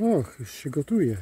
Och, już się gotuje.